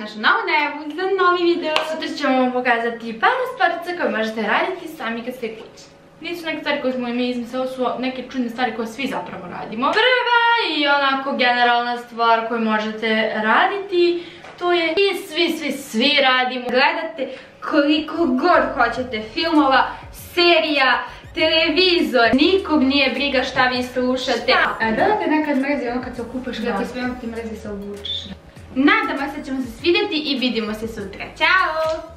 našu novu najavu za novi video. Sutra ćemo vam pokazati par stvarica koje možete raditi sami kad ste kući. Nisu neke stvari koje smo mi izmislili, ovo su neke čudne stvari koje svi zapravo radimo. Prva i onako generalna stvar koju možete raditi, to je i svi, svi, svi radimo. Gledate koliko god hoćete filmova, serija, televizor, nikog nije briga šta vi slušate. A da li te nekad mrzi ono kad se okupaš, kad ti sve ono ti mrzi se obučeš? Nadamo se da ćemo se svidjeti i vidimo se sutra. Ćao!